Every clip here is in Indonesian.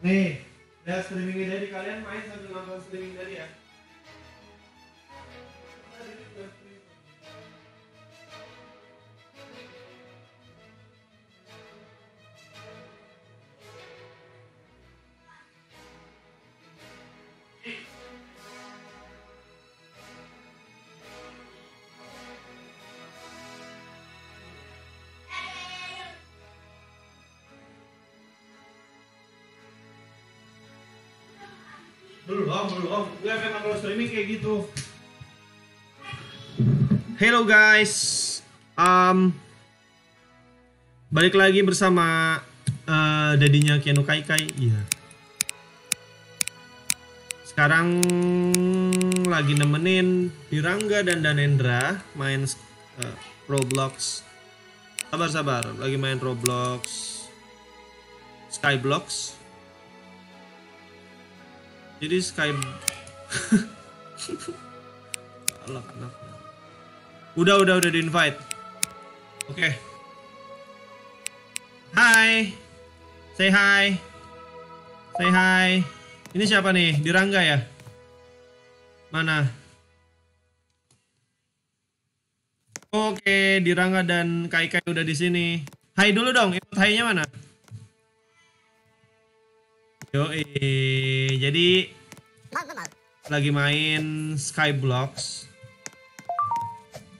Nih, lihat streaming dari kalian main sambil nonton streaming dari ya. Belum, belum. Gue memang kalau streaming kayak gitu. Hello guys. Um, balik lagi bersama uh, dadinya Kiano Kai Kai. Iya. Sekarang lagi nemenin Dirangga dan Danendra main uh, Roblox. Sabar sabar, lagi main Roblox Skyblocks. Jadi Sky? Udah udah udah di invite. Oke. Okay. Hai. Say hi. Say hi. Ini siapa nih? Dirangga ya? Mana? Oke, Dirangga dan Kai udah di sini. Hai dulu dong. Ikut hai-nya mana? Yo, jadi lagi main Skyblocks.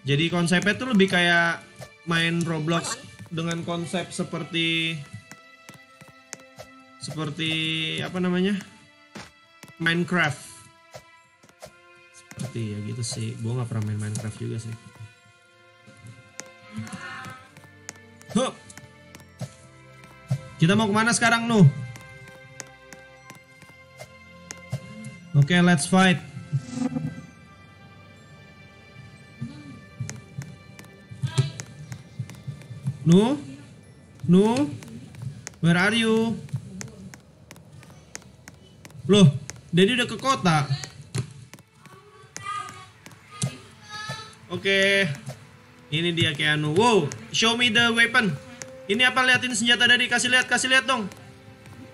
Jadi konsepnya tuh lebih kayak main Roblox dengan konsep seperti seperti apa namanya Minecraft. Seperti ya gitu sih. Gue nggak pernah main Minecraft juga sih. Hup. Kita mau ke mana sekarang nuh? Oke, okay, let's fight. Nu? Nu? Where are you? Loh, Daddy udah ke kota. Oke. Okay. Ini dia Keanu. Wow, show me the weapon. Ini apa liatin senjata Daddy? Kasih lihat, kasih lihat dong.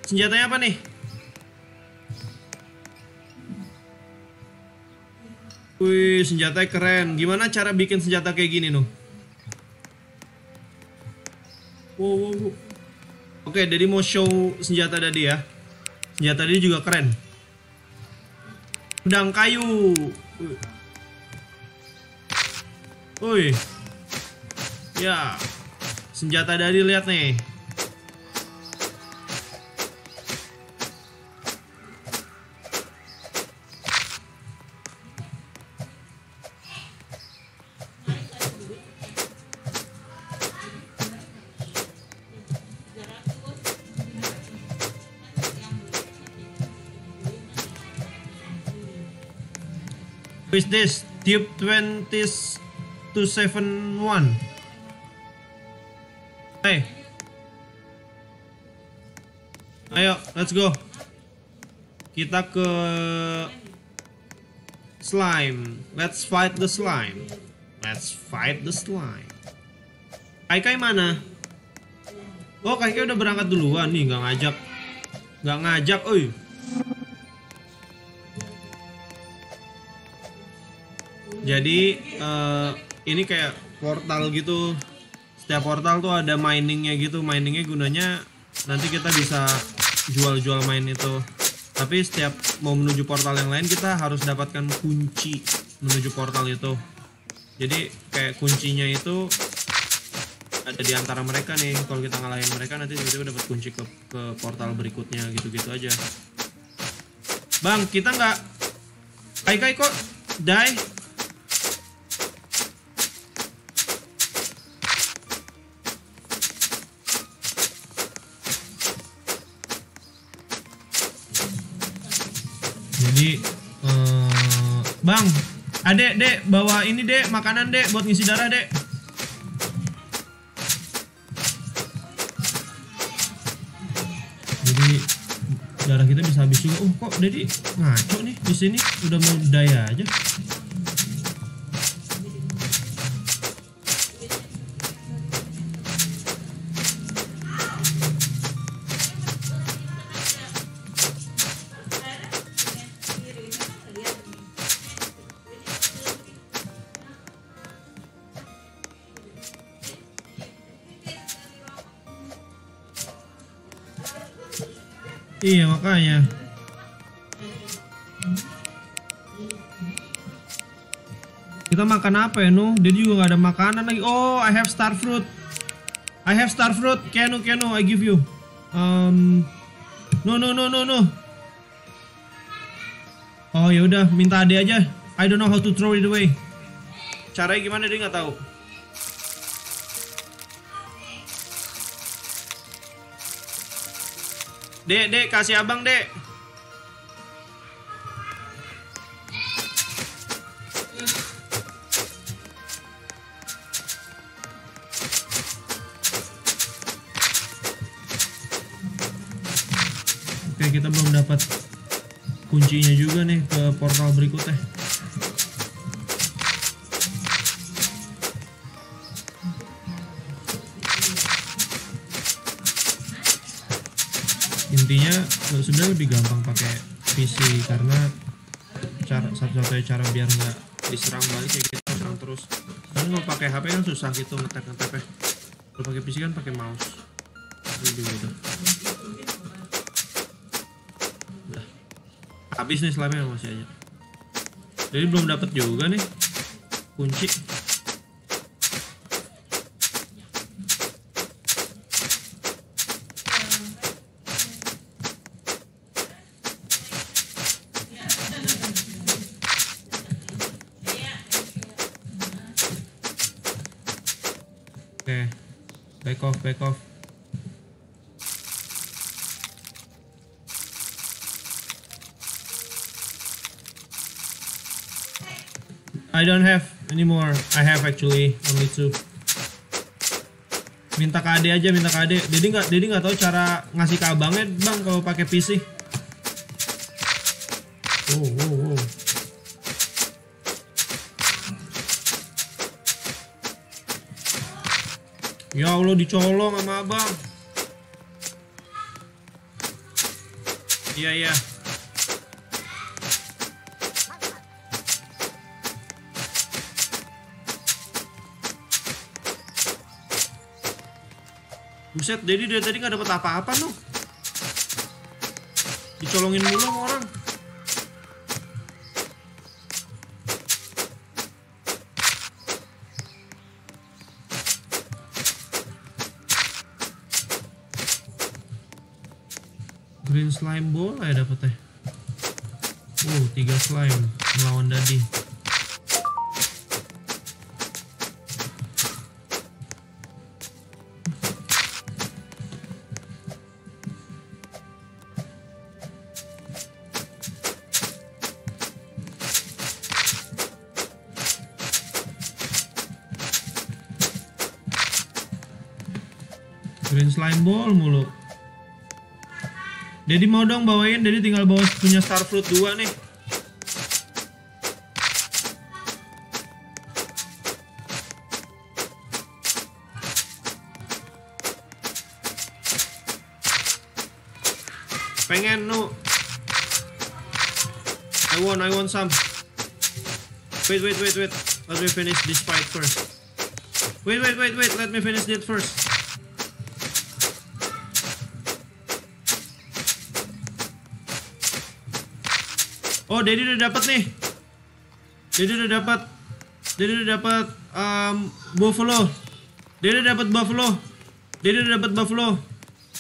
Senjatanya apa nih? Wih, senjatanya keren. Gimana cara bikin senjata kayak gini, nuh? Wow, wow, wow. Oke, jadi mau show senjata tadi ya. Senjata tadi juga keren. Pedang kayu. Wih. Ya. Senjata dari lihat nih. Is this? Tube 20271. Hey. Ayo, let's go. Kita ke slime. Let's fight the slime. Let's fight the slime. Kai Kai mana? Oh, Kai Kai udah berangkat duluan nih, nggak ngajak. Nggak ngajak, oi. Jadi uh, ini kayak portal gitu. Setiap portal tuh ada miningnya gitu. Miningnya gunanya nanti kita bisa jual-jual main itu. Tapi setiap mau menuju portal yang lain kita harus dapatkan kunci menuju portal itu. Jadi kayak kuncinya itu ada di antara mereka nih. Kalau kita ngalahin mereka nanti tiba-tiba dapat kunci ke, ke portal berikutnya gitu-gitu aja. Bang, kita nggak Kai Kai kok die jadi uh, bang adek dek bawa ini dek makanan dek buat ngisi darah dek. Jadi darah kita bisa habis juga. Oh kok jadi ngaco nih di sini udah mau daya aja Iya makanya. Kita makan apa ya, Nu? Dia juga nggak ada makanan lagi. Oh, I have star fruit. I have star fruit. Kenu, Kenu, I give you. Um, no, no, no, no, no. Oh ya udah, minta ade aja. I don't know how to throw it away. Caranya gimana dia nggak tahu. Dek, dek, kasih abang, dek. Oke, kita belum dapat kuncinya juga nih ke portal berikutnya. Intinya sebenarnya lebih gampang pakai PC karena cara satu-satunya cara biar nggak diserang balik ya kita serang terus. Kan kalau pakai HP kan susah gitu ngetek ngetek ya. Kalau pakai PC kan pakai mouse. Lebih mudah. Udah. Habis nih slime masih aja. Jadi belum dapat juga nih kunci. Oke, back off, back off. I don't have anymore. I have actually only two. Minta ade aja, minta ke ade. Jadi nggak, jadi nggak tahu cara ngasih ke abangnya, bang kalau pakai PC. Oh, oh, oh. Ya Allah dicolong sama abang. Iya iya. Buset, jadi dari tadi nggak dapat apa-apa tuh. Dicolongin mulu orang. Slime bola ya dapetnya. Uh, tiga slime melawan Dadi. Green slime ball mulu. Jadi mau dong bawain, jadi tinggal bawa punya star fruit 2 nih. Pengen nu. I want, I want some. Wait, wait, wait, wait. Let me finish this fight first. Wait, wait, wait, wait. Let me finish it first. Oh, Dedi udah dapat nih. Dedi udah dapat. Dedi udah dapat um, buffalo. Dedi udah dapat buffalo. Dedi udah dapat buffalo.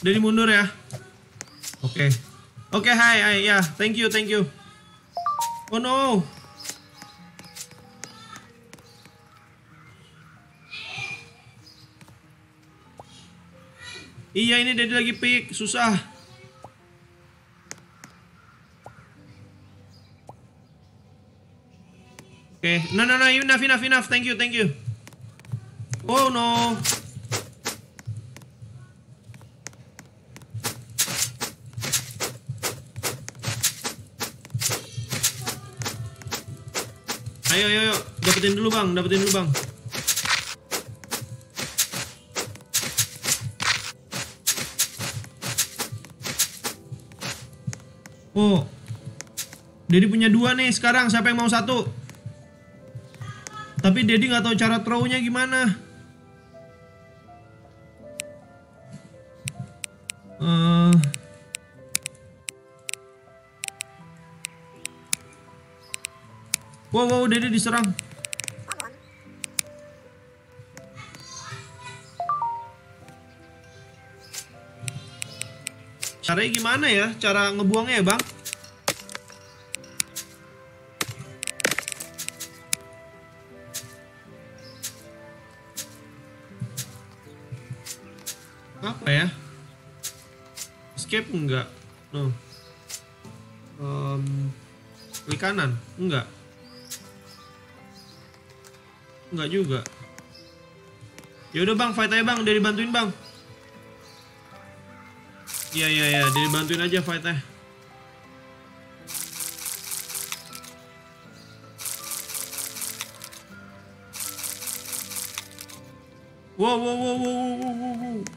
Dedi mundur ya. Oke. Oke, hai, hai, ya. Thank you, thank you. Oh no. Iya, ini Dedi lagi pick, susah. Okay. No, no, no. Enough, enough, enough. Thank you, thank you. Oh no. Ayo, ayo, ayo. Dapetin dulu bang, dapetin dulu bang. Oh, Dedi punya dua nih sekarang. Siapa yang mau satu? Tapi Dedi nggak tahu cara throw-nya gimana. Uh, Wow, wow, Dedi diserang. Caranya gimana ya? Cara ngebuangnya ya, Bang? Apa ya? Escape enggak? No. Um, klik kanan? Enggak. Enggak juga. Ya udah bang, fight aja bang, dari bantuin bang. Iya iya iya, dari bantuin aja fight aja. Wow wow wow wow wow wow wow.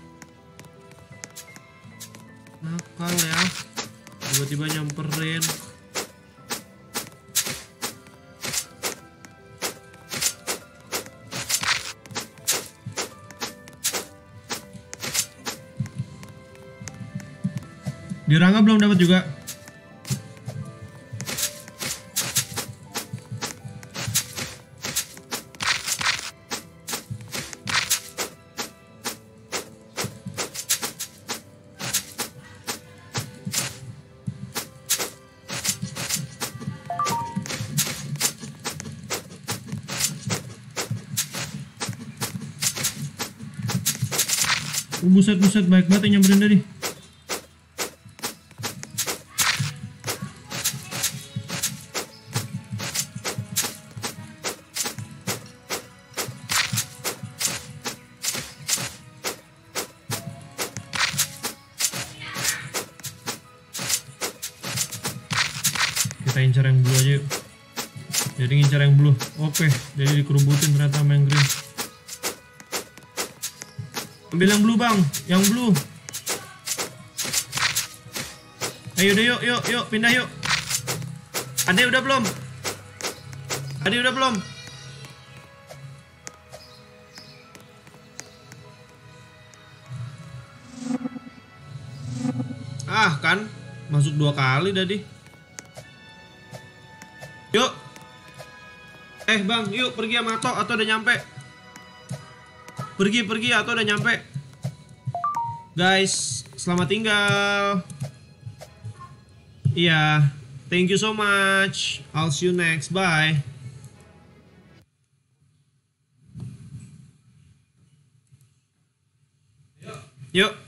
Wow. Nakal ya. Tiba-tiba nyamperin. Di Rangga belum dapat juga. Buset buset baik banget yang nyamperin tadi. kita incar yang blue aja yuk. Jadi ngincar yang blue. Oke jadi dikerubutin ternyata sama green ambil yang blue bang. Yang blue. Ayo deh yuk yuk yuk. Pindah yuk. Ade udah belum? Ade udah belum? Ah kan? Masuk dua kali tadi Yuk. Eh bang, yuk pergi sama Ato atau udah nyampe. Pergi pergi atau udah nyampe. Guys, selamat tinggal. Iya, thank you so much. I'll see you next. Bye. Yuk.